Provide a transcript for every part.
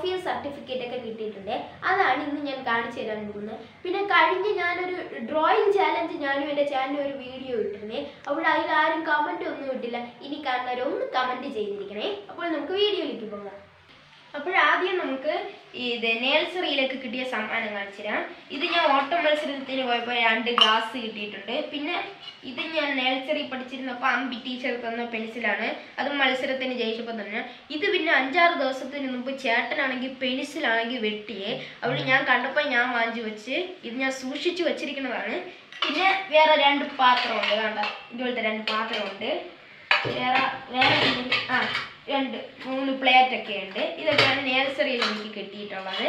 ട്രോഫിയും സർട്ടിഫിക്കറ്റൊക്കെ കിട്ടിയിട്ടുണ്ട്. അതാണ് ഇന്ന് ഞാൻ കാണിച്ചു തരാൻ പോകുന്നത്. പിന്നെ കഴിഞ്ഞ് ഞാനൊരു ഡ്രോയിങ് ചാലഞ്ച് ഞാനും എന്റെ ചാനലിൽ ഒരു വീഡിയോ ഇട്ടിരുന്നേ. അപ്പോൾ അതിൽ ആരും കമന്റ് ഒന്നും ഇട്ടില്ല. ഇനി കാണുന്നവരൊന്ന് കമന്റ് ചെയ്തിരിക്കണേ. അപ്പോൾ നമുക്ക് വീഡിയോയിലേക്ക് പോകാം. അപ്പോൾ ആദ്യം നമുക്ക് ഇത് നേഴ്സറിയിലേക്ക് കിട്ടിയ സമ്മാനം കാണിച്ചു തരാം. ഇത് ഞാൻ ഓട്ട മത്സരത്തിന് പോയപ്പോൾ രണ്ട് ഗ്ലാസ് കിട്ടിയിട്ടുണ്ട്. പിന്നെ ഇത് ഞാൻ നേഴ്സറി പഠിച്ചിരുന്നപ്പോൾ അമ്പി ടീച്ചർ തന്ന പെൻസിലാണ് അത് മത്സരത്തിന് ജയിച്ചപ്പോൾ തന്നെ. ഇത് പിന്നെ അഞ്ചാറ് ദിവസത്തിന് മുമ്പ് ചേട്ടനാണെങ്കിൽ പെൻസിലാണെങ്കിൽ വെട്ടിയേ. അവിടെ ഞാൻ കണ്ടപ്പോൾ ഞാൻ വാങ്ങിച്ചു വെച്ച് ഇത് ഞാൻ സൂക്ഷിച്ചു വെച്ചിരിക്കുന്നതാണ്. പിന്നെ വേറെ രണ്ട് പാത്രമുണ്ട് കണ്ട? ഇതുപോലത്തെ രണ്ട് പാത്രമുണ്ട് വേറെ വേറെ ആ രണ്ട് മൂന്ന് പ്ലേറ്റ് ഒക്കെ ഉണ്ട്. ഇതൊക്കെയാണ് നേഴ്സറിയിൽ എനിക്ക് കിട്ടിയിട്ടുള്ളത്.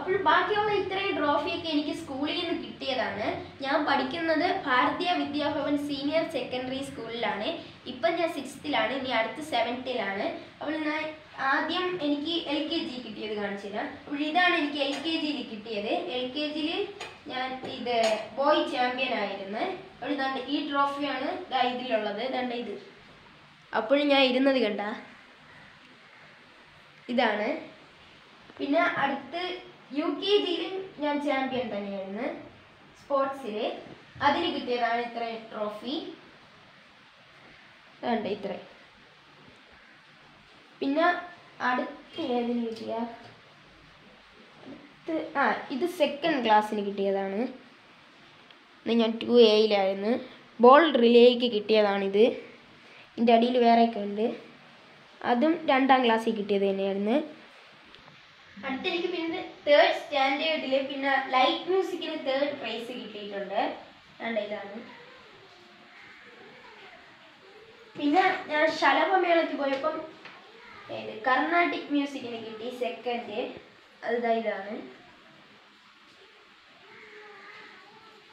അപ്പോൾ ബാക്കിയുള്ള ഇത്രയും ട്രോഫിയൊക്കെ എനിക്ക് സ്കൂളിൽ നിന്ന് കിട്ടിയതാണ്. ഞാൻ പഠിക്കുന്നത് ഭാരതീയ വിദ്യാഭവൻ സീനിയർ സെക്കൻഡറി സ്കൂളിലാണ് ഇപ്പം ഞാൻ സിക്സ്ത്തിലാണ് ഇനി അടുത്ത് സെവൻത്തിലാണ് അപ്പോൾ ഞാൻ ആദ്യം എനിക്ക് എൽ കെ ജി കിട്ടിയത് കാണിച്ചു തരാം. അപ്പോൾ ഇതാണ് എനിക്ക് എൽ കെ ജിയിൽ കിട്ടിയത്. എൽ കെ ജിയിൽ ഞാൻ ഇത് ബോയ് ചാമ്പ്യൻ ആയിരുന്നു. അപ്പോൾ ഇതാണ്ട് ഈ ട്രോഫിയാണ് ഇതിലുള്ളത്. ഇതാണ്ട് ഇത്. അപ്പോഴും ഞാൻ ഇരുന്നത് കണ്ട? ഇതാണ്. പിന്നെ അടുത്ത് യു കെ ജിയിലും ഞാൻ ചാമ്പ്യൻ തന്നെയായിരുന്നു. സ്പോർട്സിൽ അതിന് കിട്ടിയതാണ് ഇത്ര ട്രോഫി വേണ്ട ഇത്ര. പിന്നെ അടുത്ത് ഏതിന് കിട്ടിയ? അടുത്ത് ആ ഇത് സെക്കൻഡ് ക്ലാസ്സിന് കിട്ടിയതാണ്. ഞാൻ ടു എയിലായിരുന്നു ബോൾ റിലേക്ക് കിട്ടിയതാണിത്. ഇതിന്റെ അടിയിൽ വേറെയൊക്കെ ഉണ്ട്. അതും രണ്ടാം ക്ലാസ്സിൽ കിട്ടിയത് തന്നെയായിരുന്നു. അടുത്ത എനിക്ക് പിന്നെ തേർഡ് സ്റ്റാൻഡേർഡിൽ പിന്നെ ലൈറ്റ് മ്യൂസിക്കിന് തേർഡ് പ്രൈസ് കിട്ടിയിട്ടുണ്ട്. രണ്ടേതാണ് പിന്നെ ഞാൻ ശലഭമേളയ്ക്ക് പോയപ്പം കർണാട്ടിക് മ്യൂസിക്കിന് കിട്ടി സെക്കൻഡ് അതാ ഇതാണ്.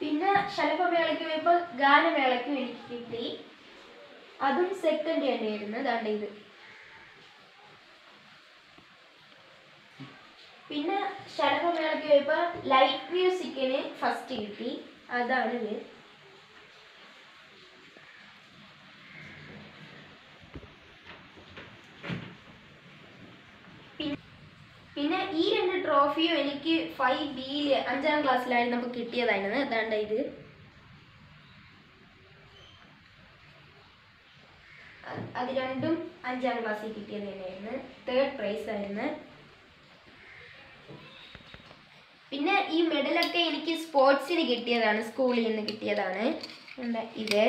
പിന്നെ ശലഭമേളയ്ക്ക് പോയപ്പോൾ ഗാനമേളയ്ക്കും എനിക്ക് കിട്ടി. അതും സെക്കൻഡ് തന്നെയായിരുന്നു. അതാണ്ട് ഇത്. പിന്നെ ശരഭമേളക്ക് പോയപ്പോൾ ലൈറ്റ് മ്യൂസിക്കിന് ഫസ്റ്റ് കിട്ടി. അതാണ് ഇത്. പിന്നെ ഈ രണ്ട് ട്രോഫിയും എനിക്ക് ഫൈവ് ബിയിൽ അഞ്ചാം ക്ലാസ്സിലായിരുന്നു നമുക്ക് കിട്ടിയതായിരുന്നു. അതാണ്ട് ഇത്. അത് രണ്ടും അഞ്ചാം ക്ലാസ്സിൽ കിട്ടിയത് തന്നെയായിരുന്നു. തേർഡ് പ്രൈസ് ആയിരുന്നു. പിന്നെ ഈ മെഡലൊക്കെ എനിക്ക് സ്പോർട്സിന് കിട്ടിയതാണ് സ്കൂളിൽ നിന്ന് കിട്ടിയതാണ്. എന്താ ഇത്?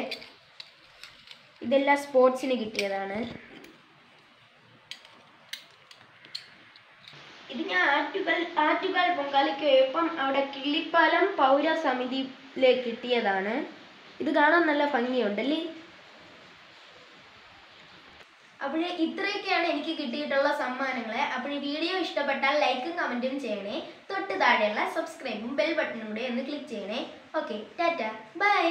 ഇതെല്ലാം സ്പോർട്സിന് കിട്ടിയതാണ്. ഇത് ഞാൻ ആറ്റുകൾ ആറ്റുകാൽ പൊങ്കാലയ്ക്ക് പോയപ്പം അവിടെ കിള്ളിപ്പാലം പൗരസമിതിയിലേക്ക് കിട്ടിയതാണ്. ഇത് കാണാൻ നല്ല ഭംഗിയുണ്ടല്ലേ? അപ്പോൾ ഇത്രയൊക്കെയാണ് എനിക്ക് കിട്ടിയിട്ടുള്ള സമ്മാനങ്ങൾ അപ്പോൾ വീഡിയോ ഇഷ്ടപ്പെട്ടാൽ ലൈക്കും കമന്റും ചെയ്യണേ. തൊട്ട് താഴെയുള്ള സബ്സ്ക്രൈബും ബെൽ ബട്ടണും കൂടെ ഒന്ന് ക്ലിക്ക് ചെയ്യണേ. Okay tata. ബൈ.